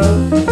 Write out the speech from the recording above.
love.